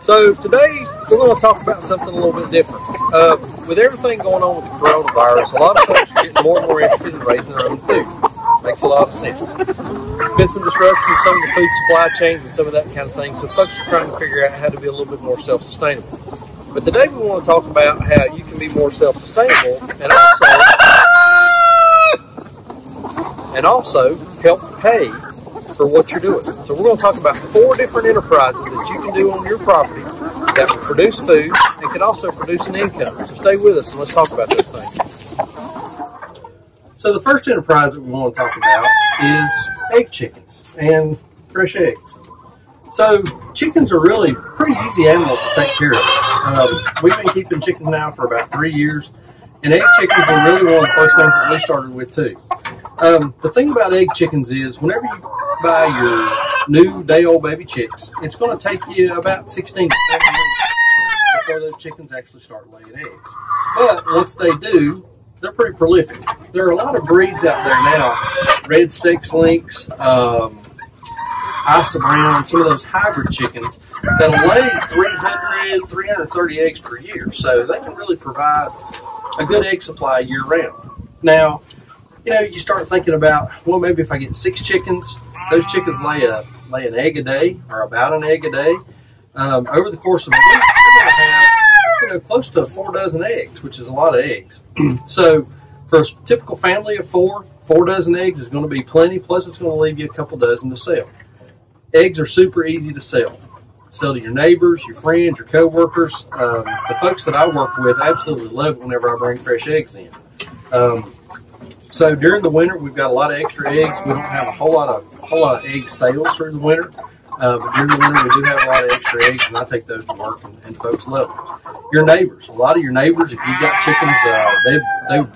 So today we're going to talk about something a little bit different. Uh, with everything going on with the coronavirus, a lot of folks are getting more and more interested in raising their own food. Makes a lot of sense. Been some disruption in some of the food supply chains and some of that kind of thing. So folks are trying to figure out how to be a little bit more self-sustainable. But today we want to talk about how you can be more self-sustainable and also and also help pay for what you're doing. So we're going to talk about four different enterprises that you can do on your property that will produce food and can also produce an income. So stay with us and let's talk about those things. So the first enterprise that we want to talk about is egg chickens and fresh eggs. So chickens are really pretty easy animals to take care of. Um, we've been keeping chickens now for about three years, and egg chickens were really one of the first things that we started with too. Um, the thing about egg chickens is whenever you buy your new day-old baby chicks, it's going to take you about 16 to 20 minutes before those chickens actually start laying eggs. But once they do, they're pretty prolific. There are a lot of breeds out there now, red sex links, um, Isa Brown, some of those hybrid chickens that'll lay 300, 330 eggs per year. So they can really provide a good egg supply year round. Now, you know, you start thinking about, well, maybe if I get six chickens, those chickens lay a lay an egg a day or about an egg a day. Um, over the course of a week, you're going to have you know close to four dozen eggs, which is a lot of eggs. so for a typical family of four, four dozen eggs is going to be plenty. Plus, it's going to leave you a couple dozen to sell. Eggs are super easy to sell. Sell to your neighbors, your friends, your coworkers. Um, the folks that I work with absolutely love it whenever I bring fresh eggs in. Um, so during the winter, we've got a lot of extra eggs. We don't have a whole lot of whole lot of egg sales through the winter. Uh, during the winter, we do have a lot of extra eggs, and I take those to work, and, and folks love them. Your neighbors, a lot of your neighbors, if you've got chickens, uh, they they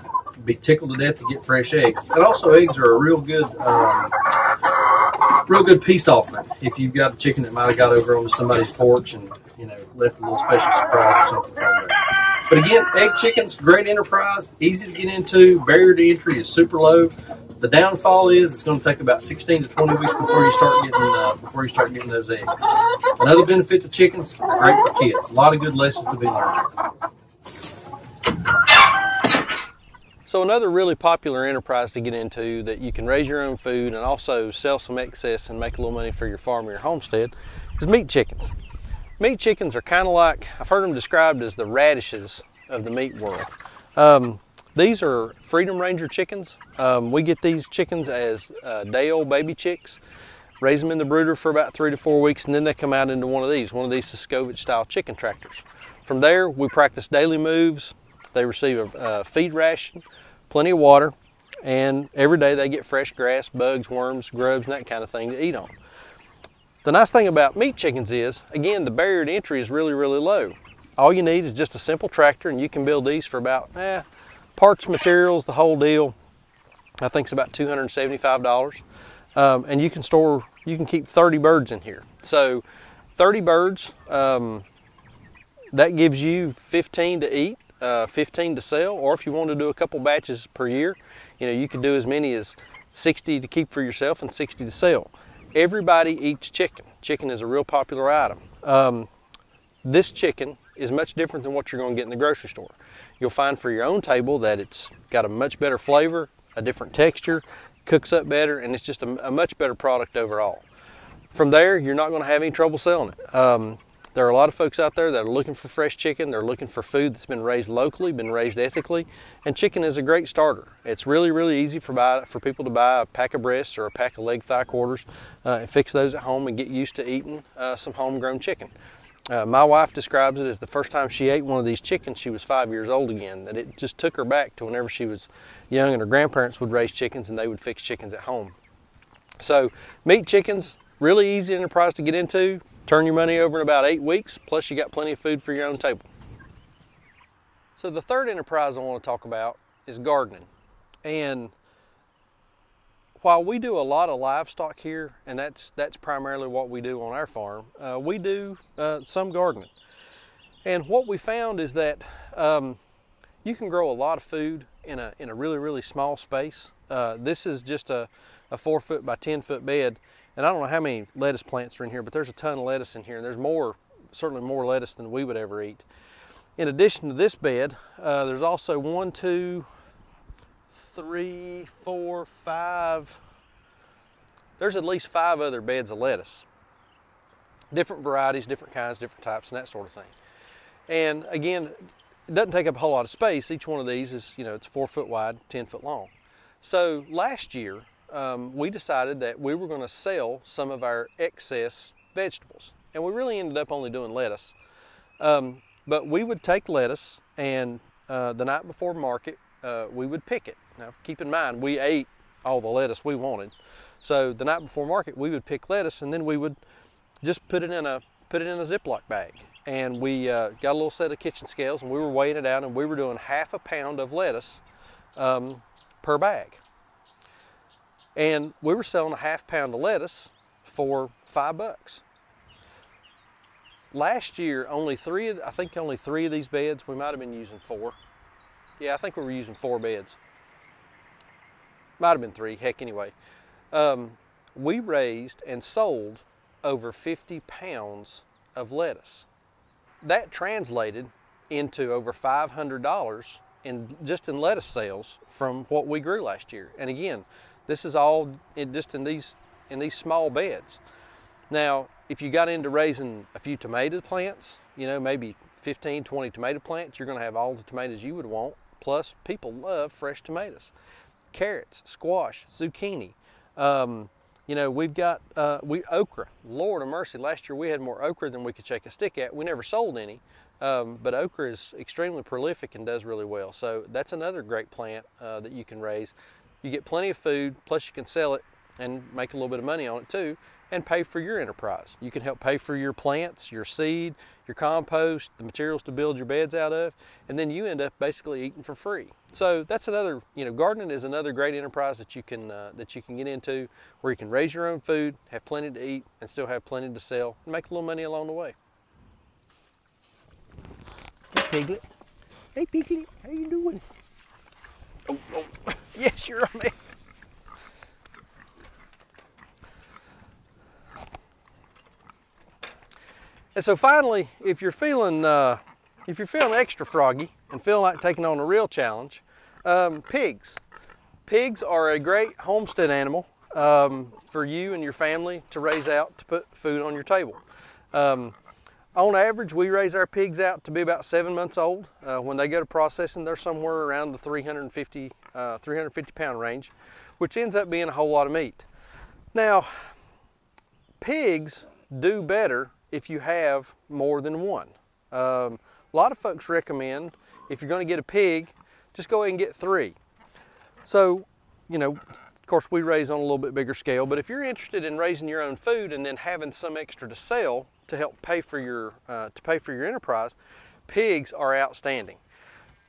be tickled to death to get fresh eggs. And also, eggs are a real good. Um, real good peace offering if you've got a chicken that might have got over onto somebody's porch and you know left a little special surprise or something from there. But again, egg chickens, great enterprise, easy to get into. Barrier to entry is super low. The downfall is it's going to take about 16 to 20 weeks before you start getting uh, before you start getting those eggs. Another benefit to chickens, they're great for kids. A lot of good lessons to be learned. So another really popular enterprise to get into that you can raise your own food and also sell some excess and make a little money for your farm or your homestead is meat chickens. Meat chickens are kind of like, I've heard them described as the radishes of the meat world. Um, these are Freedom Ranger chickens. Um, we get these chickens as uh, day-old baby chicks, raise them in the brooder for about three to four weeks, and then they come out into one of these, one of these Suscovich style chicken tractors. From there, we practice daily moves. They receive a, a feed ration, plenty of water, and every day they get fresh grass, bugs, worms, grubs, and that kind of thing to eat on. The nice thing about meat chickens is, again, the barrier to entry is really, really low. All you need is just a simple tractor and you can build these for about, eh, parts, materials, the whole deal. I think it's about $275. Um, and you can store, you can keep 30 birds in here. So 30 birds, um, that gives you 15 to eat, uh, 15 to sell, or if you want to do a couple batches per year, you know, you could do as many as 60 to keep for yourself and 60 to sell. Everybody eats chicken. Chicken is a real popular item. Um, this chicken is much different than what you're going to get in the grocery store. You'll find for your own table that it's got a much better flavor, a different texture, cooks up better, and it's just a, a much better product overall. From there, you're not going to have any trouble selling it. Um, there are a lot of folks out there that are looking for fresh chicken. They're looking for food that's been raised locally, been raised ethically, and chicken is a great starter. It's really, really easy for, buy, for people to buy a pack of breasts or a pack of leg thigh quarters uh, and fix those at home and get used to eating uh, some homegrown chicken. Uh, my wife describes it as the first time she ate one of these chickens, she was five years old again. That it just took her back to whenever she was young and her grandparents would raise chickens and they would fix chickens at home. So, meat chickens, really easy enterprise to get into. Turn your money over in about eight weeks, plus you got plenty of food for your own table. So the third enterprise I want to talk about is gardening. And while we do a lot of livestock here, and that's that's primarily what we do on our farm, uh, we do uh, some gardening. And what we found is that um, you can grow a lot of food in a in a really really small space. Uh, this is just a, a four foot by ten foot bed, And I don't know how many lettuce plants are in here, but there's a ton of lettuce in here, and there's more, certainly more lettuce than we would ever eat. In addition to this bed, uh, there's also one, two, three, four, five. There's at least five other beds of lettuce. Different varieties, different kinds, different types, and that sort of thing. And again, it doesn't take up a whole lot of space. Each one of these is, you know, it's four foot wide, 10 foot long. So last year, um, we decided that we were going to sell some of our excess vegetables. And we really ended up only doing lettuce. Um, but we would take lettuce and uh, the night before market, uh, we would pick it. Now, keep in mind, we ate all the lettuce we wanted. So the night before market, we would pick lettuce and then we would just put it in a put it in a Ziploc bag. And we uh, got a little set of kitchen scales and we were weighing it out and we were doing half a pound of lettuce um, per bag. And we were selling a half pound of lettuce for five bucks. Last year, only three, I think only three of these beds, we might have been using four. Yeah, I think we were using four beds. Might have been three, heck anyway. Um, we raised and sold over 50 pounds of lettuce. That translated into over $500 in just in lettuce sales from what we grew last year. And again, this is all in, just in these in these small beds. Now, if you got into raising a few tomato plants, you know, maybe 15, 20 tomato plants, you're going to have all the tomatoes you would want. Plus, people love fresh tomatoes. Carrots, squash, zucchini. Um, you know, we've got uh, we okra. Lord of mercy, last year we had more okra than we could shake a stick at. We never sold any, um, but okra is extremely prolific and does really well. So that's another great plant uh, that you can raise. You get plenty of food, plus you can sell it and make a little bit of money on it too and pay for your enterprise. You can help pay for your plants, your seed, your compost, the materials to build your beds out of, and then you end up basically eating for free. So that's another, you know, gardening is another great enterprise that you can uh, that you can get into, where you can raise your own food, have plenty to eat, and still have plenty to sell, and make a little money along the way. Hey, Piglet. Hey, Piglet. How you doing? Oh, oh. Yes, you're on man. And so finally, if you're feeling uh, if you're feeling extra froggy and feeling like taking on a real challenge, um, pigs. Pigs are a great homestead animal um, for you and your family to raise out to put food on your table. Um, on average, we raise our pigs out to be about seven months old. Uh, when they go to processing, they're somewhere around the 350, uh, 350 pound range, which ends up being a whole lot of meat. Now, pigs do better if you have more than one. Um, a lot of folks recommend if you're going to get a pig, just go ahead and get three. So, you know, of course we raise on a little bit bigger scale, but if you're interested in raising your own food and then having some extra to sell to help pay for your, uh, to pay for your enterprise, pigs are outstanding.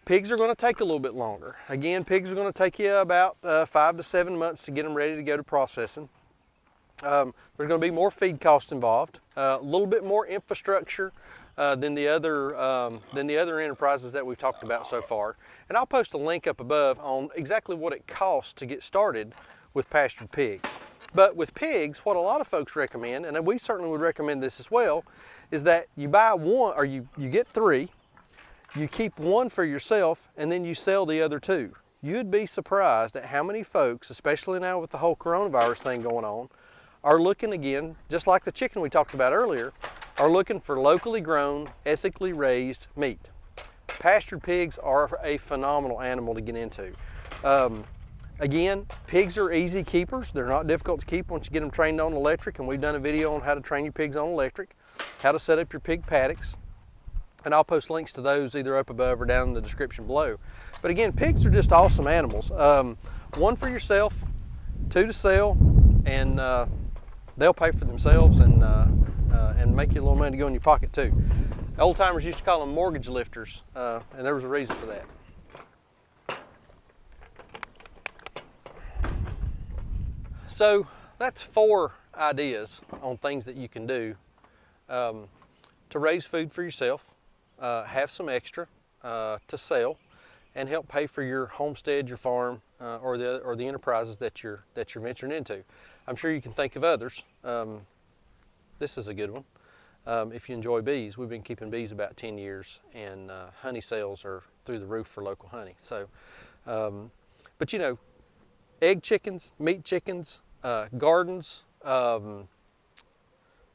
Pigs are going to take a little bit longer. Again, pigs are going to take you about uh, five to seven months to get them ready to go to processing. Um, there's going to be more feed cost involved, uh, a little bit more infrastructure uh, than the other um, than the other enterprises that we've talked about so far. And I'll post a link up above on exactly what it costs to get started with pastured pigs. But with pigs, what a lot of folks recommend, and we certainly would recommend this as well, is that you buy one or you, you get three, you keep one for yourself, and then you sell the other two. You'd be surprised at how many folks, especially now with the whole coronavirus thing going on, are looking again, just like the chicken we talked about earlier, are looking for locally grown, ethically raised meat. Pastured pigs are a phenomenal animal to get into. Um, again, pigs are easy keepers. They're not difficult to keep once you get them trained on electric, and we've done a video on how to train your pigs on electric, how to set up your pig paddocks, and I'll post links to those either up above or down in the description below. But again, pigs are just awesome animals. Um, one for yourself, two to sell, and uh, they'll pay for themselves and uh, uh, and make you a little money to go in your pocket too. Old timers used to call them mortgage lifters, uh, and there was a reason for that. So that's four ideas on things that you can do um, to raise food for yourself, uh, have some extra uh, to sell, and help pay for your homestead, your farm, uh, or the or the enterprises that you're that you're venturing into. I'm sure you can think of others, Um, this is a good one. Um, if you enjoy bees, we've been keeping bees about 10 years, and uh, honey sales are through the roof for local honey. So, um, but you know, egg chickens, meat chickens, uh, gardens, um,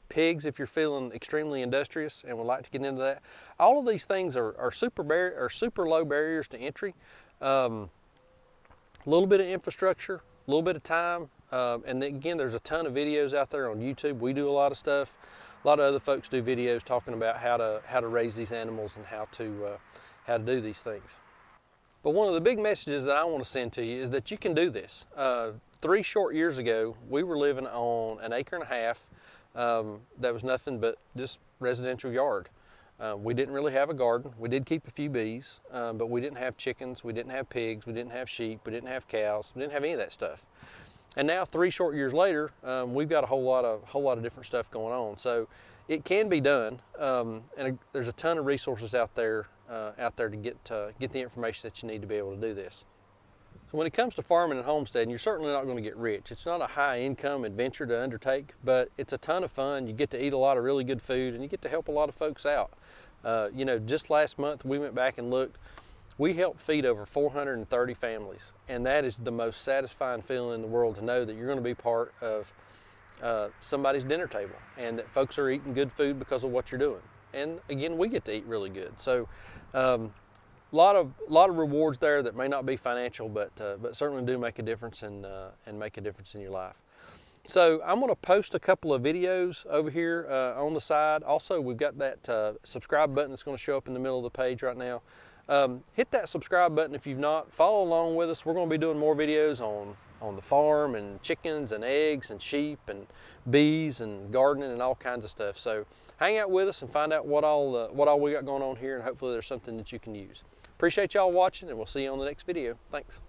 pigs if you're feeling extremely industrious and would like to get into that. All of these things are, are super bar- are super low barriers to entry. Um, a little bit of infrastructure, a little bit of time, um, and then again, there's a ton of videos out there on YouTube. We do a lot of stuff. A lot of other folks do videos talking about how to how to raise these animals and how to uh, how to do these things. But one of the big messages that I want to send to you is that you can do this. Uh, three short years ago, we were living on an acre and a half um, that was nothing but just residential yard. Uh, we didn't really have a garden. We did keep a few bees, um, but we didn't have chickens, we didn't have pigs, we didn't have sheep, we didn't have cows, we didn't have any of that stuff. And now, three short years later, um, we've got a whole lot of whole lot of different stuff going on. So it can be done, um, and a, there's a ton of resources out there uh, out there to get uh, get the information that you need to be able to do this. So when it comes to farming and homesteading, you're certainly not going to get rich. It's not a high income adventure to undertake, but it's a ton of fun. You get to eat a lot of really good food and you get to help a lot of folks out. Uh, you know, just last month we went back and looked. We helped feed over 430 families, and that is the most satisfying feeling in the world to know that you're going to be part of uh, somebody's dinner table and that folks are eating good food because of what you're doing. And again, we get to eat really good. So, um, lot of lot of rewards there that may not be financial, but uh, but certainly do make a difference and uh, and make a difference in your life. So I'm going to post a couple of videos over here uh, on the side. Also, we've got that uh, subscribe button that's going to show up in the middle of the page right now. Um, hit that subscribe button if you've not. Follow along with us. We're going to be doing more videos on on the farm and chickens and eggs and sheep and bees and gardening and all kinds of stuff. So hang out with us and find out what all uh, what all we got going on here, and hopefully there's something that you can use. Appreciate y'all watching, and we'll see you on the next video. Thanks.